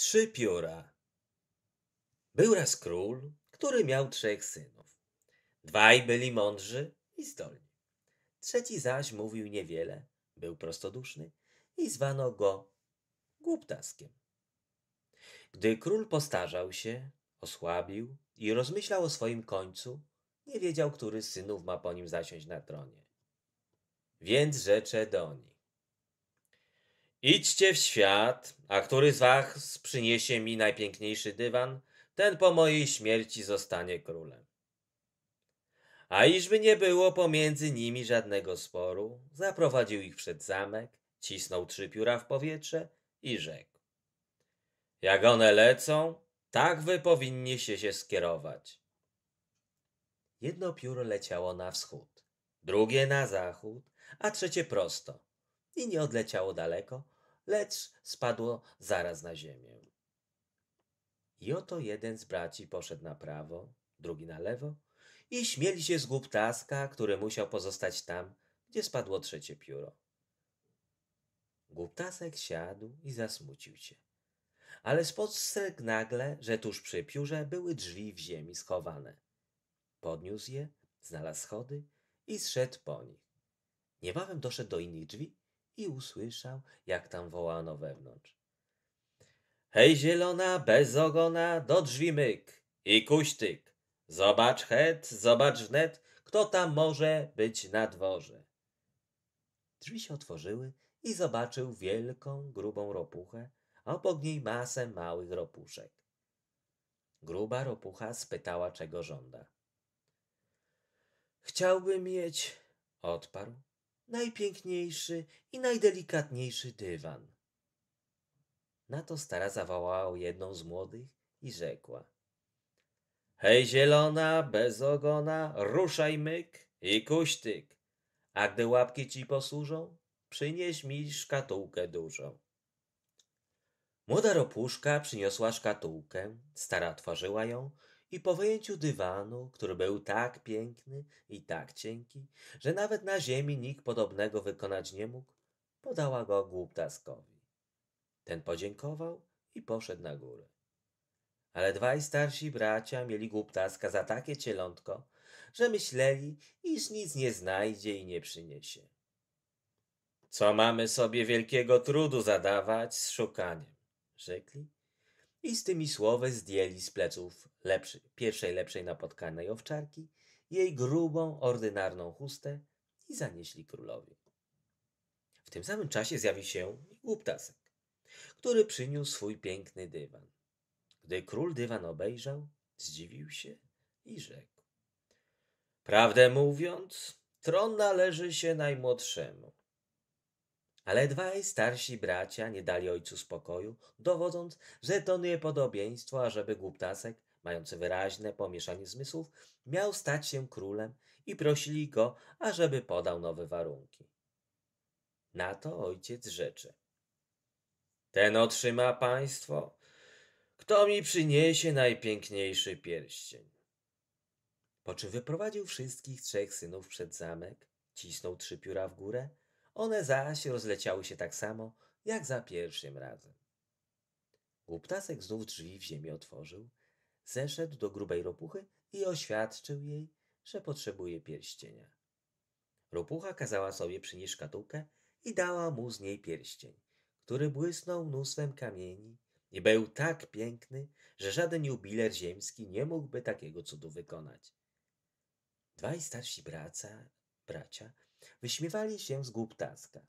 Trzy pióra. Był raz król, który miał trzech synów. Dwaj byli mądrzy i zdolni. Trzeci zaś mówił niewiele, był prostoduszny i zwano go głuptaskiem. Gdy król postarzał się, osłabił i rozmyślał o swoim końcu, nie wiedział, który z synów ma po nim zasiąść na tronie. Więc rzecze do nich. Idźcie w świat, a który z was przyniesie mi najpiękniejszy dywan, ten po mojej śmierci zostanie królem. A iżby nie było pomiędzy nimi żadnego sporu, zaprowadził ich przed zamek, cisnął trzy pióra w powietrze i rzekł. Jak one lecą, tak wy powinniście się skierować. Jedno pióro leciało na wschód, drugie na zachód, a trzecie prosto i nie odleciało daleko, lecz spadło zaraz na ziemię. I oto jeden z braci poszedł na prawo, drugi na lewo i śmieli się z głuptaska, który musiał pozostać tam, gdzie spadło trzecie pióro. Głuptasek siadł i zasmucił się. Ale spostrzegł nagle, że tuż przy piórze były drzwi w ziemi schowane. Podniósł je, znalazł schody i zszedł po nich. Niebawem doszedł do innych drzwi i usłyszał, jak tam wołano wewnątrz. Hej zielona, bez ogona, do drzwi myk i kuśtyk. Zobacz het, zobacz wnet, kto tam może być na dworze. Drzwi się otworzyły i zobaczył wielką, grubą ropuchę, a obok niej masę małych ropuszek. Gruba ropucha spytała, czego żąda. Chciałbym mieć, odparł, najpiękniejszy i najdelikatniejszy dywan. Na to stara zawołała jedną z młodych i rzekła. Hej zielona, bez ogona, ruszaj myk i kuśtyk, a gdy łapki ci posłużą, przynieś mi szkatułkę dużą. Młoda ropuszka przyniosła szkatułkę, stara otworzyła ją i po wyjęciu dywanu, który był tak piękny i tak cienki, że nawet na ziemi nikt podobnego wykonać nie mógł, podała go głuptaskowi. Ten podziękował i poszedł na górę. Ale dwaj starsi bracia mieli głuptaska za takie cielątko, że myśleli, iż nic nie znajdzie i nie przyniesie. Co mamy sobie wielkiego trudu zadawać z szukaniem? rzekli. I z tymi słowy zdjęli z pleców lepszy, pierwszej lepszej napotkanej owczarki jej grubą, ordynarną chustę i zanieśli królowi. W tym samym czasie zjawił się głuptasek, który przyniósł swój piękny dywan. Gdy król dywan obejrzał, zdziwił się i rzekł. Prawdę mówiąc, tron należy się najmłodszemu. Ale dwaj starsi bracia nie dali ojcu spokoju, dowodząc, że to niepodobieństwo, ażeby głuptasek, mający wyraźne pomieszanie zmysłów, miał stać się królem i prosili go, ażeby podał nowe warunki. Na to ojciec rzeczy. Ten otrzyma państwo, kto mi przyniesie najpiękniejszy pierścień. Po czym wyprowadził wszystkich trzech synów przed zamek, cisnął trzy pióra w górę, one zaś rozleciały się tak samo, jak za pierwszym razem. Głuptasek znów drzwi w ziemi otworzył, zeszedł do grubej ropuchy i oświadczył jej, że potrzebuje pierścienia. Ropucha kazała sobie przynieść szkatułkę i dała mu z niej pierścień, który błysnął mnóstwem kamieni i był tak piękny, że żaden jubiler ziemski nie mógłby takiego cudu wykonać. Dwaj starsi bracia, bracia wyśmiewali się z głuptaska,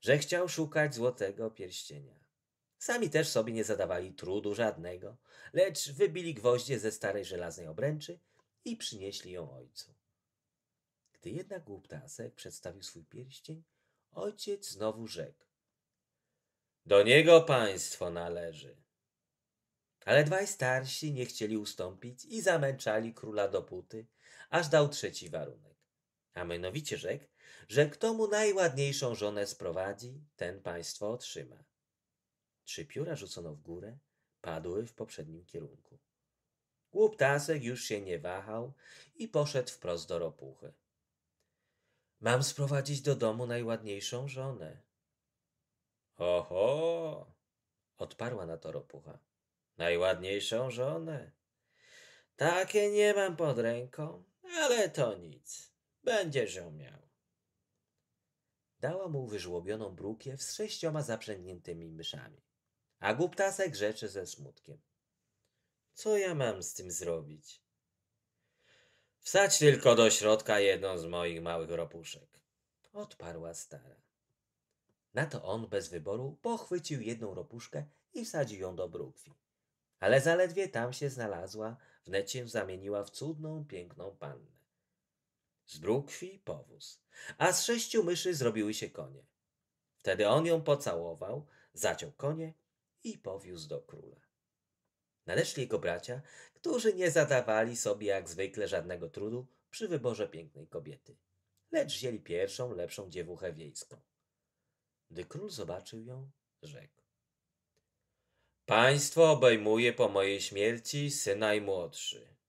że chciał szukać złotego pierścienia. Sami też sobie nie zadawali trudu żadnego, lecz wybili gwoździe ze starej żelaznej obręczy i przynieśli ją ojcu. Gdy jednak głuptasek przedstawił swój pierścień, ojciec znowu rzekł. Do niego państwo należy. Ale dwaj starsi nie chcieli ustąpić i zamęczali króla dopóty, aż dał trzeci warunek. A mianowicie rzekł, że kto mu najładniejszą żonę sprowadzi, ten państwo otrzyma. Trzy pióra rzucono w górę, padły w poprzednim kierunku. Głuptasek już się nie wahał i poszedł wprost do ropuchy. Mam sprowadzić do domu najładniejszą żonę. Oho, Odparła na to ropucha. Najładniejszą żonę. Takie nie mam pod ręką, ale to nic. Będziesz ją miał. Dała mu wyżłobioną brukiew z sześcioma zaprzęgniętymi myszami. A głuptasek rzeczy ze smutkiem. Co ja mam z tym zrobić? Wsadź tylko do środka jedną z moich małych ropuszek. Odparła stara. Na to on bez wyboru pochwycił jedną ropuszkę i wsadził ją do brukwi. Ale zaledwie tam się znalazła, wnet się zamieniła w cudną, piękną pannę. Z brukwi powóz, a z sześciu myszy zrobiły się konie. Wtedy on ją pocałował, zaciął konie i powiózł do króla. Nadeszli jego bracia, którzy nie zadawali sobie jak zwykle żadnego trudu przy wyborze pięknej kobiety, lecz wzięli pierwszą, lepszą dziewuchę wiejską. Gdy król zobaczył ją, rzekł. Państwo obejmuje po mojej śmierci syn najmłodszy.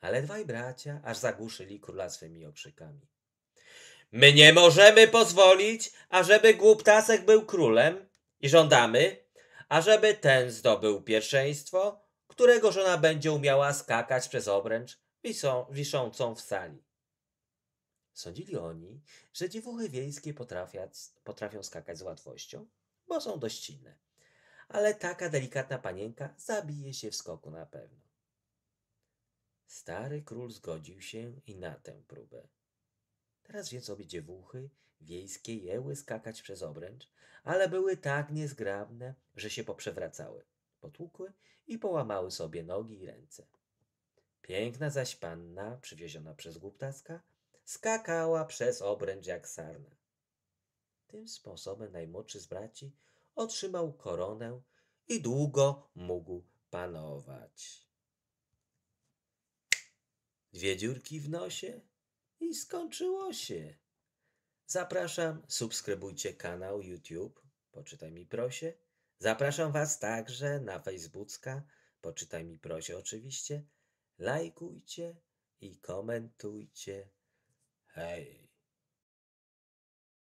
Ale dwaj bracia aż zagłuszyli króla swymi okrzykami. My nie możemy pozwolić, ażeby głuptasek był królem i żądamy, ażeby ten zdobył pierwszeństwo, którego żona będzie umiała skakać przez obręcz wisą, wiszącą w sali. Sądzili oni, że dziewuchy wiejskie potrafią, potrafią skakać z łatwością, bo są dość silne. Ale taka delikatna panienka zabije się w skoku na pewno. Stary król zgodził się i na tę próbę. Teraz więc obie dziewuchy wiejskie jęły skakać przez obręcz, ale były tak niezgrabne, że się poprzewracały, potłukły i połamały sobie nogi i ręce. Piękna zaś panna, przywieziona przez głuptaska, skakała przez obręcz jak sarna. Tym sposobem najmłodszy z braci otrzymał koronę i długo mógł panować. Dwie dziurki w nosie i skończyło się. Zapraszam, subskrybujcie kanał YouTube, poczytaj mi prosie. Zapraszam Was także na Facebooka, poczytaj mi prosie oczywiście. Lajkujcie i komentujcie. Hej!